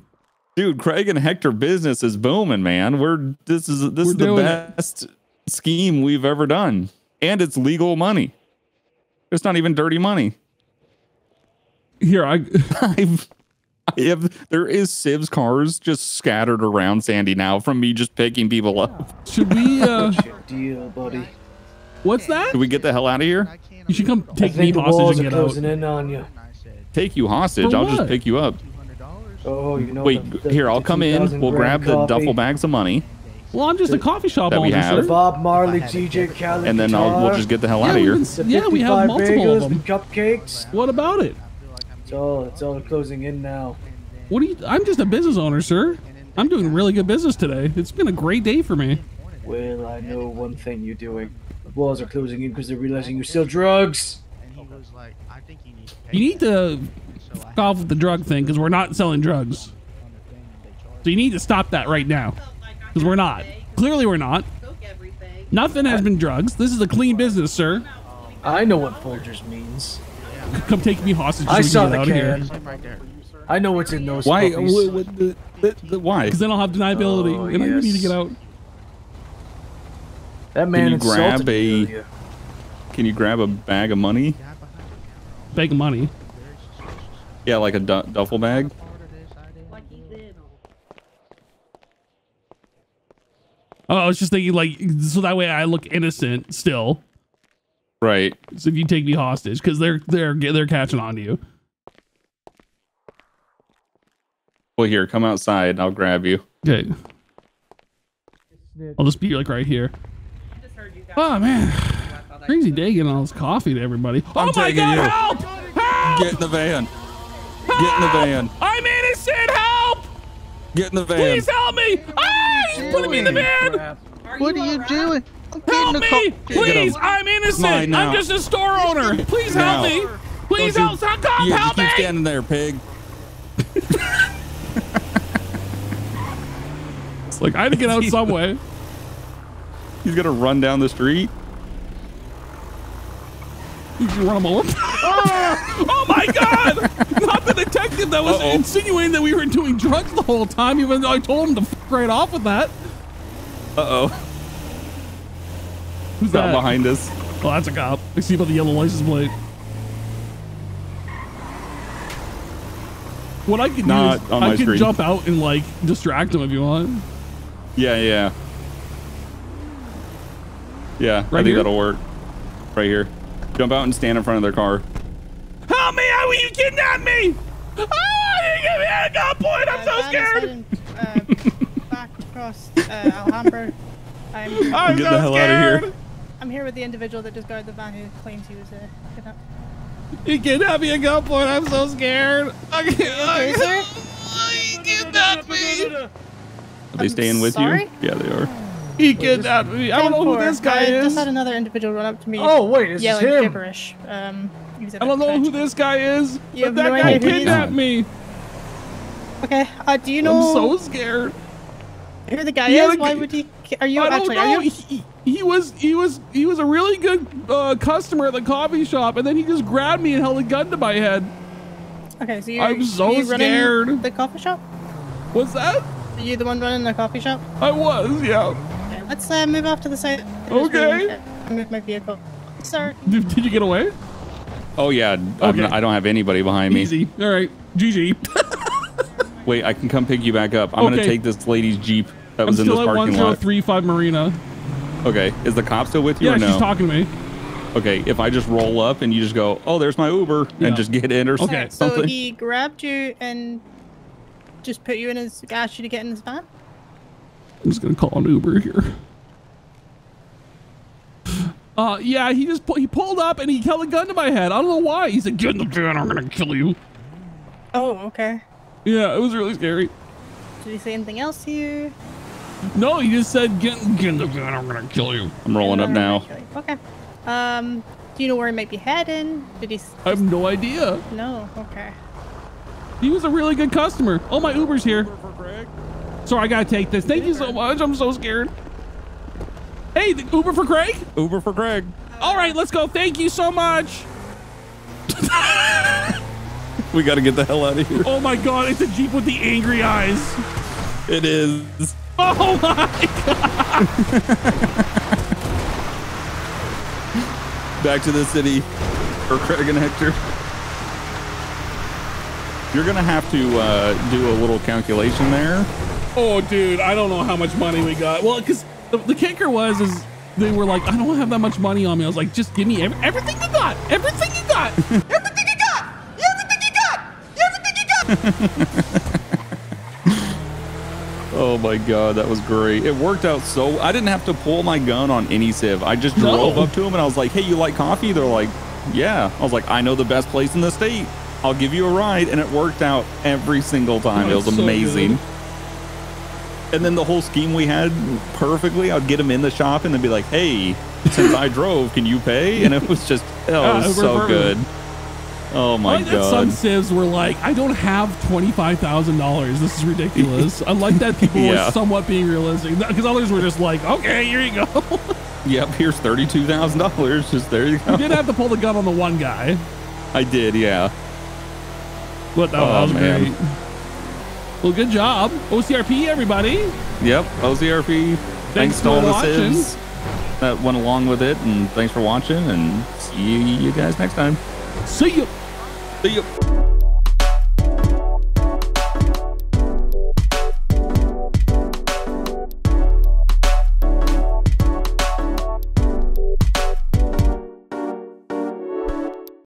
Dude, Kreig and Hector business is booming, man. We're this is this We're is the doing it. best scheme we've ever done, and it's legal money. It's not even dirty money. Here, I I've, I have there is Sibs cars just scattered around Sandy now from me just picking people up. should we. uh What's your deal, buddy? What's that? Can we get the hell out of here? You should come take me hostage and get out. closing in on you. Take you hostage. I'll just pick you up. $200. Oh, you know. Wait, the- the- here, I'll come in. We'll grab gram the duffel bags of money, Well, I'm just a coffee shop That we owner, have. Sir. Bob Marley, DJ Khaled and then I'll we'll just get the hell Yeah, out of here. can- yeah, we have multiple bagels, of them. cupcakes. What about it? It's all, it's all closing in now. What do you? I'm just a business owner, sir. I'm doing really good business today. It's been a great day for me. Well, I know one thing you're doing. The walls are closing in because they're realizing you sell drugs. And like, you need to pay. You need to so fuck off with the drug thing because we're not selling drugs. on the thing and they charged So you need to stop that right now Felt like I because we're not. Clearly, we're not. Nothing has been drugs. This is a clean business, sir. I know what Folgers means. Come take me hostage. I so saw the can get out of can. here. It's like right there. I know what's in those Why? the- the- the- why? Because then I'll have deniability, Oh, and I need to get out. That man you grab a- earlier. Can you grab a bag of money? Guy behind the counter. Bag of money. Yeah, like a du- duffel bag. Part of this, I didn't Like he do it. did. Oh, I was just thinking like so that way I look innocent still. Right. So if you take me hostage, because they're they're they're catching on to you. Well, here, come outside. I'll grab you. Okay. I'll just be like right here. I just heard you guys. Oh man, I thought I crazy day getting all this coffee to everybody. I'm oh my taking god, you. help! Help! Get in the van. Get in the van. I'm innocent. Help! Get in the van. Please help me! Ah, he's putting me in the van. What are you alright? doing? Help me! Please, I'm innocent. I'm just a store owner. Please help me. Please Don't help. you- cop, you, you help keep me. standing there, pig. It's like I had to get out some way. He's gonna run down the street. You can run him over. oh my god! Not the detective that was Uh-oh. insinuating that we were doing drugs the whole time, even though I told him to f right off with that. Uh oh. Who's Not that? behind us. Oh, that's a cop. I see by the yellow license plate. What I could Not do is on I my could screen. jump out and like distract him if you want. Yeah, yeah. Yeah, I think here? that'll work. Right here. Jump out and stand in front of their car. Help me! How will you kidnap me? Ah, you give me a gunpoint! I'm so scared. uh, back across uh, Alhambra. I'm here, I'm Get so the hell outta here. scared. I'm here with the individual that just guarded the van who claims he was uh, kidnapped. You kidnapped me a gunpoint. I'm so scared. I can't. Okay, sir? He kidnapped me. Are they staying with sorry? you? Yeah, they are. He kidnapped me. I don't know who this guy I is. just had another individual run up to me. Oh, wait, is yelling him. gibberish. Um, he was a I don't know who this guy is, You but that no guy kidnapped me. Okay. Uh, do you know? I'm so scared. who the guy is? Why would he? Are you I don't actually? know. Are you? He, he was he was he was a really good uh, customer at the coffee shop, and then he just grabbed me and held a gun to my head. Okay, so you're, I'm so you scared. the coffee shop? What's that? Are you the one running the coffee shop? I was, yeah. Okay, let's uh, move off to the side. Okay. Move my vehicle. Sir. Did, did you get away? Oh yeah, I'm Okay. not, I don't have anybody behind me. Easy. All right. GG. Wait, I can come pick you back up. I'm gonna take this lady's jeep that I'm was in still this at parking lot. Still at 1035 Marina. Okay, is the cop still with you Yeah, or no? she's talking to me. Okay, if I just roll up and you just go, "Oh, there's my Uber," Yeah. and just get in or something. Okay. So he grabbed you and just put you in his, asked you to get in his van? I'm just gonna call an Uber here. Uh, yeah, he just pu- he pulled up and he held a gun to my head. I don't know why. He said, "Get in the van, I'm gonna kill you." Oh, okay. Yeah, it was really scary. Did he say anything else to you? No, he just said, "Get, get in the van, I'm gonna kill you." I'm rolling up now. Okay. Um, do you know where he might be heading? Did he? I have no idea. No. Okay. He was a really good customer. Oh, my Uber's here. Sorry, I gotta take this. Thank you so much. I'm so scared. Hey, the Uber for Kreig? Uber for Kreig. All right, let's go. Thank you so much. We got to get the hell out of here. Oh my god, it's a Jeep with the angry eyes. It is. Oh my god. Back to the city for Kreig and Hector. You're gonna have to uh, do a little calculation there. Oh, dude, I don't know how much money we got. Well, because the, the kicker was is they were like, I don't have that much money on me. I was like, just give me every, everything you got, everything you got, everything you got, everything you got, everything you got. Oh my god, that was great. It worked out so I didn't have to pull my gun on any civ. I just No. drove up to them and I was like, "Hey, you like coffee?" They're like, "Yeah." I was like, "I know the best place in the state. I'll give you a ride." And it worked out every single time. it was That's so amazing. good. And then the whole scheme we had perfectly. I'd get them in the shop and they'd be like, "Hey, since I drove, can you pay?" And it was just, oh, it was so perfect. good. Oh my uh, like some god. civs were like, I don't have twenty five thousand dollars. This is ridiculous. I like that people Yeah. were somewhat being realistic because others were just like, okay, here you go. Yep, here's thirty-two thousand dollars. Just there you go. you did have to pull the gun on the one guy, I did, yeah. but that, Oh, was man. great. Well, good job, OCRP, everybody. Yep, OCRP. Thanks, to for all the watching. civs that went along with it, and thanks for watching, and see you guys next time. See you. See you.